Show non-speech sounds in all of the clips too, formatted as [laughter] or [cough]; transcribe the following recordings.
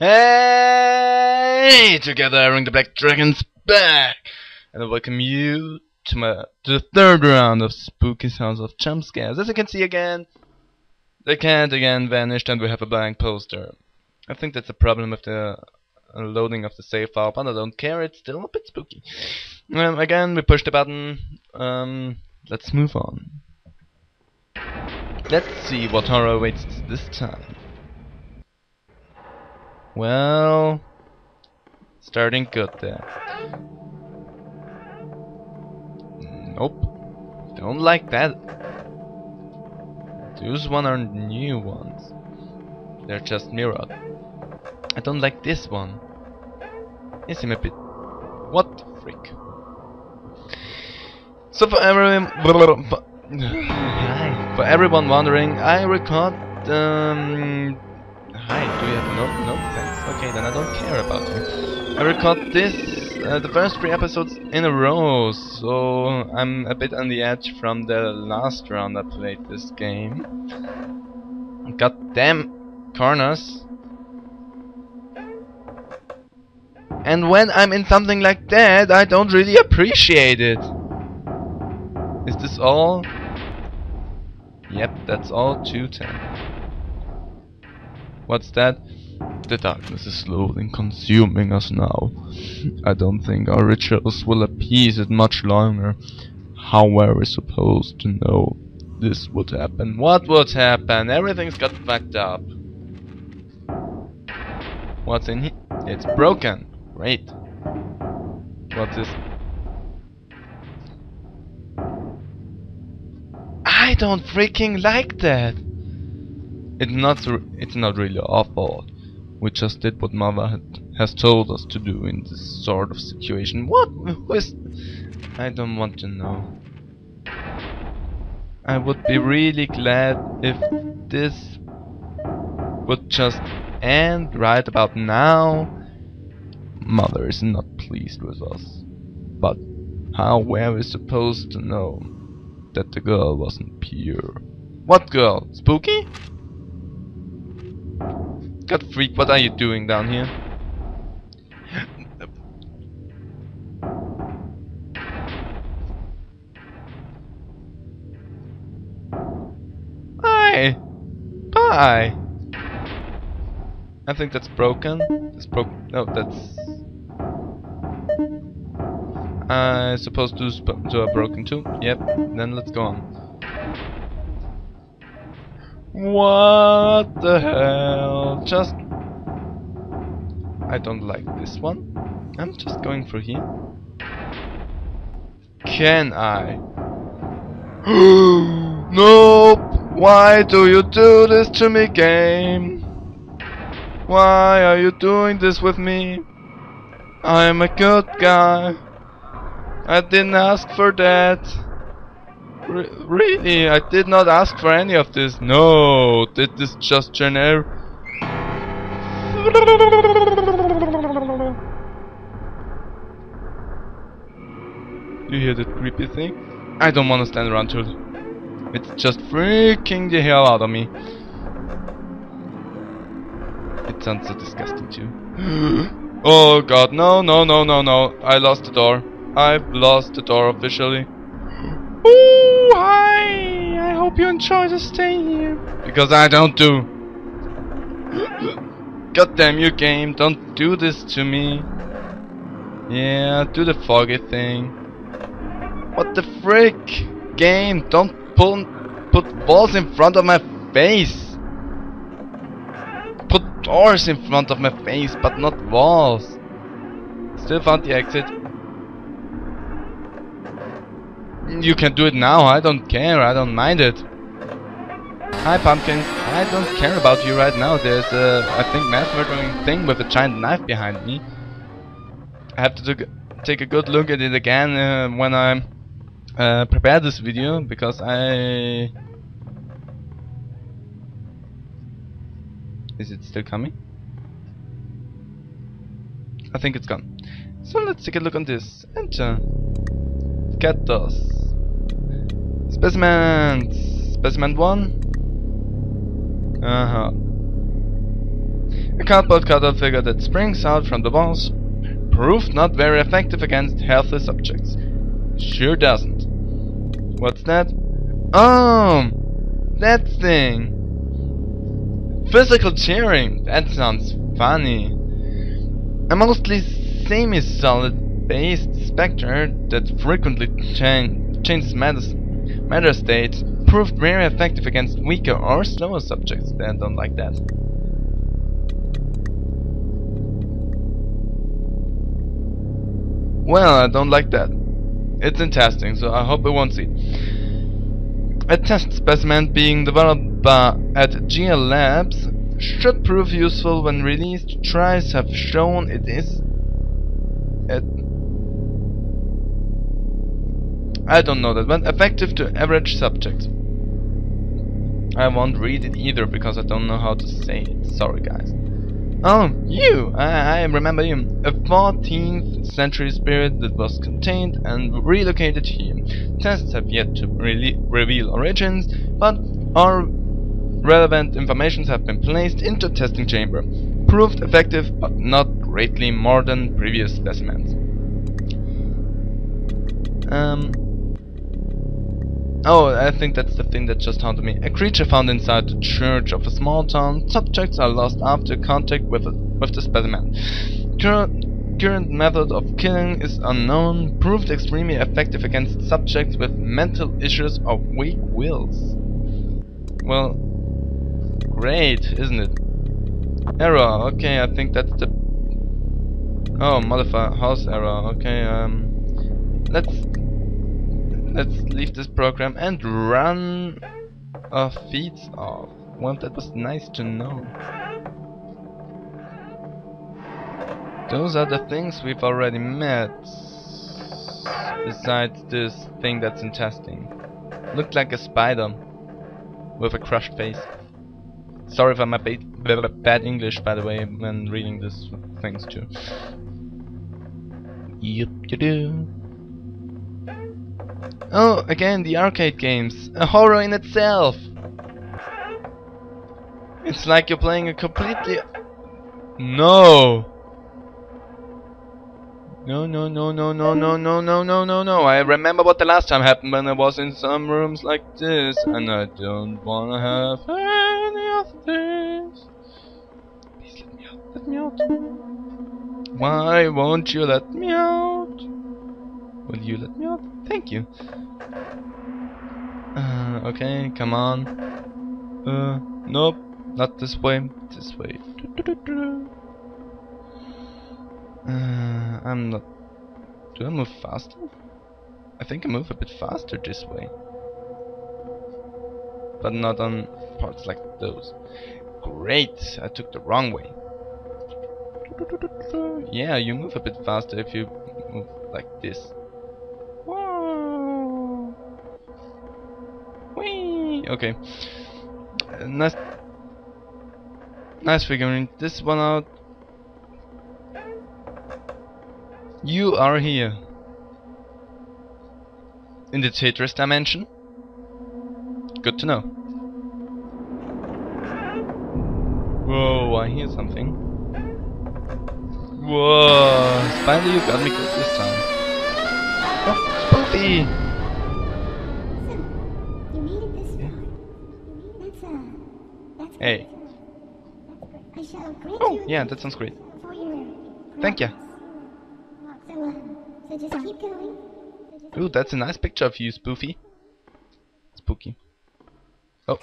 Hey, together Aaron the Black Dragon's back, and I welcome you to my to the third round of Spooky's House of Jump Scares. As you can see again, the cat again vanished, and we have a blank poster. I think that's a problem with the loading of the save file, but I don't care. It's still a bit spooky. Um, again, we push the button. Um, let's move on. Let's see what horror awaits this time. Well, starting good there. Nope, don't like that. Those one are new ones. They're just mirrored. I don't like this one. They seem a bit. What the frick? So for everyone, [sighs] for everyone wondering, I record um, Hi, do you have no no thanks? Okay, then I don't care about you. I record this uh, the first three episodes in a row, so I'm a bit on the edge from the last round I played this game. God damn corners. And when I'm in something like that, I don't really appreciate it. Is this all? Yep, that's all 210. What's that? The darkness is slowly consuming us now. I don't think our rituals will appease it much longer. How were we supposed to know this would happen? What would happen? Everything's got fucked up. What's in here? It's broken. Great. What's this? I don't freaking like that. It's not it's not really our fault. We just did what mother had, has told us to do in this sort of situation. What? Who is... I don't want to know. I would be really glad if this would just end right about now. Mother is not pleased with us. But how were we supposed to know that the girl wasn't pure? What girl? Spooky? God freak, what are you doing down here? Hi! Bye! I think that's broken. It's broken. No, that's... I to, to a broken too. Yep, then let's go on. What the hell? Just... I don't like this one. I'm just going for here. Can I? [gasps] nope! Why do you do this to me, game? Why are you doing this with me? I am a good guy. I didn't ask for that really? I did not ask for any of this. No, did this just generic? You hear that creepy thing? I don't want to stand around to it. It's just freaking the hell out of me. It sounds so disgusting too. [gasps] oh god, no, no, no, no, no. I lost the door. I've lost the door officially. [gasps] Ooh, hi! I hope you enjoy the stay here. Because I don't do. God damn you game, don't do this to me. Yeah, do the foggy thing. What the frick? Game, don't pull, put walls in front of my face. Put doors in front of my face, but not walls. Still found the exit. You can do it now, I don't care, I don't mind it. Hi Pumpkin, I don't care about you right now, there's a, I think, mass murdering thing with a giant knife behind me. I have to take a good look at it again uh, when I uh, prepare this video, because I... Is it still coming? I think it's gone. So let's take a look on this. Enter. Get those. Specimens! Specimen 1? Uh-huh. A cardboard cutout figure that springs out from the walls. Proved not very effective against healthy subjects. Sure doesn't. What's that? Oh! That thing! Physical cheering! That sounds funny. A mostly semi-solid based spectre that frequently cha changes matter, states proved very effective against weaker or slower subjects. I don't like that. Well, I don't like that. It's in testing, so I hope it won't see. A test specimen being developed at GL Labs should prove useful when released. Tries have shown it is I don't know that, but effective to average subjects. I won't read it either because I don't know how to say it. Sorry guys. Oh, you! I, I remember you. A 14th century spirit that was contained and relocated here. Tests have yet to really reveal origins, but all relevant informations have been placed into testing chamber. Proved effective, but not greatly more than previous specimens. Um, Oh, I think that's the thing that just haunted me. A creature found inside the church of a small town. Subjects are lost after contact with, a, with the specimen. Current, current method of killing is unknown. Proved extremely effective against subjects with mental issues or weak wills. Well, great, isn't it? Error. Okay, I think that's the... Oh, modify house error. Okay, um... Let's let's leave this program and run our feeds off. Well, that was nice to know. Those are the things we've already met. Besides this thing that's in testing. Looked like a spider with a crushed face. Sorry for my bad English, by the way, when reading these things too. Yep, you do. Oh, again, the arcade games. A horror in itself. It's like you're playing a completely... No! No, no, no, no, no, no, no, no, no, no, no. I remember what the last time happened when I was in some rooms like this. And I don't wanna have any of this. Please let me out. Let me out. Why won't you let me out? Will you let me out? Thank you. Uh, okay, come on. Uh, nope, not this way. This way. Uh, I'm not. Do I move faster? I think I move a bit faster this way. But not on parts like those. Great! I took the wrong way. Yeah, you move a bit faster if you move like this. Okay. Uh, nice, nice figuring this one out. You are here. In the Tetris dimension? Good to know. Whoa, I hear something. Whoa, finally you got me good this time. Oh, Spoofy! Hey. Oh, yeah, that sounds great. Thank you. Ooh, that's a nice picture of you, Spoofy. Spooky. Oh.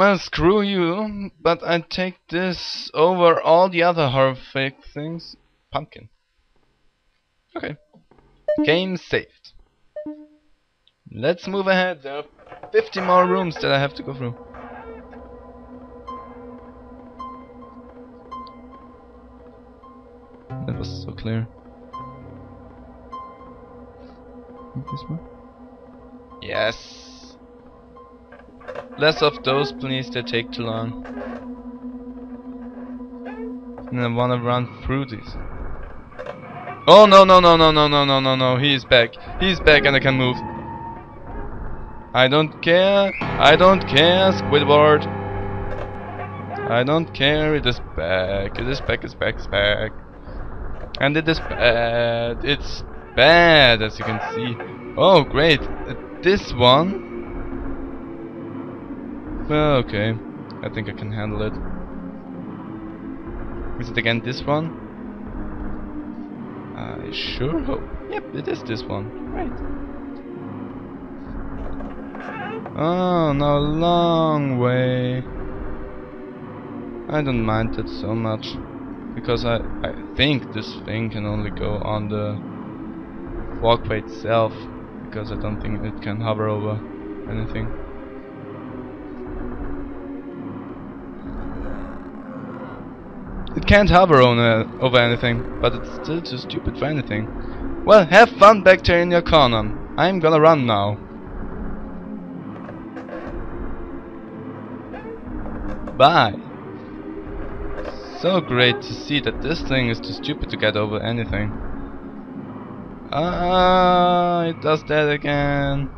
Well, screw you, but I take this over all the other horrific things. Pumpkin. Okay. Game saved. Let's move ahead. There are 50 more rooms that I have to go through. That was so clear. This one? Yes. Less of those please, they take too long. And I wanna run through these. Oh no no no no no no no no no he is back. He's back and I can move. I don't care. I don't care, Squidward. I don't care. It is back. It is back. It's back. It's back. And it is bad. It's bad, as you can see. Oh, great. This one. Well, okay. I think I can handle it. Is it again this one? I sure hope. Yep, it is this one. Right. Oh, now a long way. I don't mind it so much. Because I, I think this thing can only go on the walkway itself. Because I don't think it can hover over anything. It can't hover on, uh, over anything, but it's still too stupid for anything. Well, have fun back there in your corner. I'm gonna run now. Bye. So great to see that this thing is too stupid to get over anything. Ah, it does that again.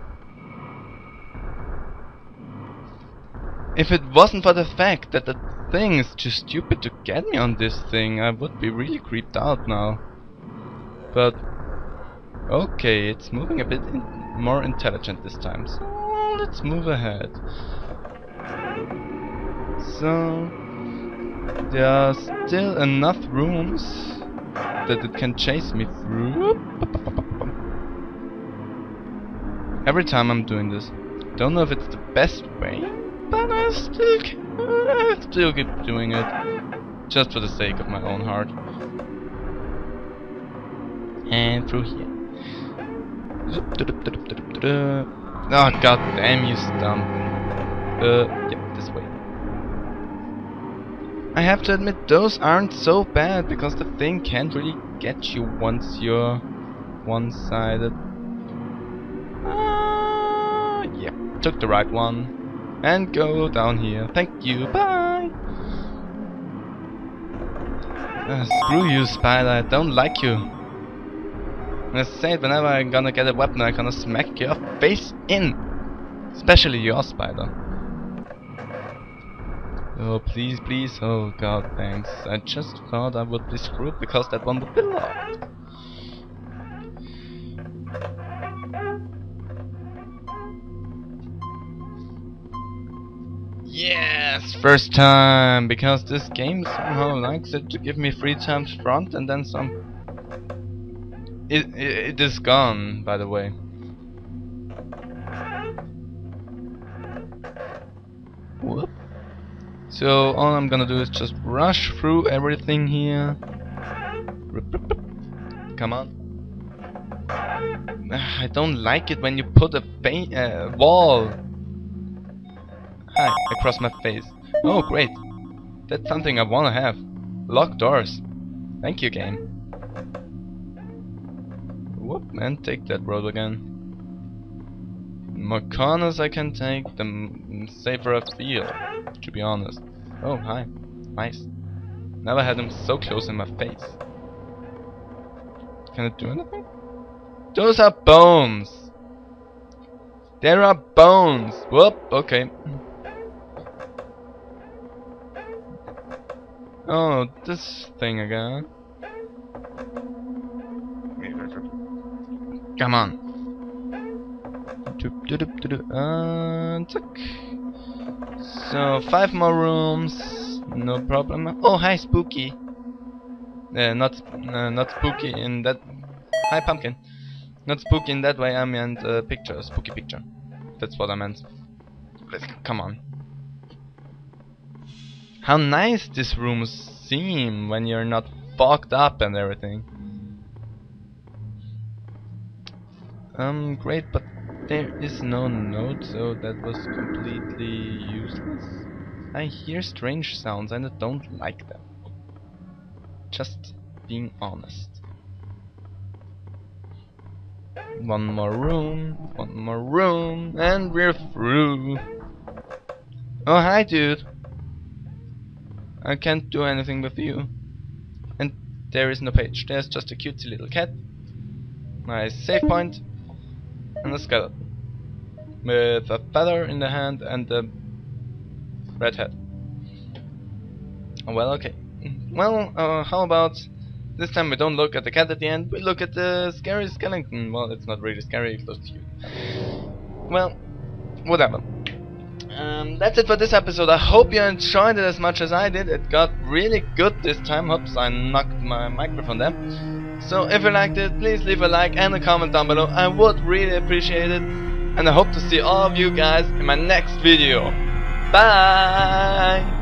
If it wasn't for the fact that the thing is too stupid to get me on this thing, I would be really creeped out now. But, okay, it's moving a bit in more intelligent this time, so let's move ahead. So, there are still enough rooms that it can chase me through. Every time I'm doing this. Don't know if it's the best way, I still, I still keep doing it. Just for the sake of my own heart. And through here. Oh god damn you stump. Uh, yep, this way. I have to admit those aren't so bad because the thing can't really get you once you're one-sided. Uh, yeah, took the right one. And go down here. Thank you, bye! Uh, screw you, spider, I don't like you. I said whenever I'm gonna get a weapon I'm gonna smack your face in! Especially your spider. Oh, please, please. Oh, god, thanks. I just thought I would be screwed because that one would be locked. Yes, first time, because this game somehow likes it to give me three times front and then some. It, it, it is gone, by the way. Whoop. So all I'm gonna do is just rush through everything here. Come on. I don't like it when you put a uh, wall Across my face. Oh, great. That's something I wanna have. Locked doors. Thank you, game. Whoop, man, take that road again. More corners I can take, the safer I feel, to be honest. Oh, hi. Nice. Never had them so close in my face. Can it do anything? Those are bones! There are bones! Whoop, okay. Oh, this thing again. Come on. Uh, so five more rooms, no problem. Oh, hi, spooky. Uh, not uh, not spooky in that. Hi, pumpkin. Not spooky in that way. I meant uh, picture, spooky picture. That's what I meant. Let's come on. How nice these rooms seem when you're not fogged up and everything. Um, great, but there is no note, so that was completely useless. I hear strange sounds and I don't like them. Just being honest. One more room, one more room, and we're through. Oh, hi, dude. I can't do anything with you. And there is no page. There's just a cutesy little cat, nice save point, and a skeleton with a feather in the hand and a red head. Well, okay. Well, uh, how about this time we don't look at the cat at the end, we look at the scary skeleton. Well, it's not really scary, it's just cute. Well, whatever. Um, that's it for this episode. I hope you enjoyed it as much as I did. It got really good this time. Oops, I knocked my microphone there. So if you liked it, please leave a like and a comment down below. I would really appreciate it. And I hope to see all of you guys in my next video. Bye!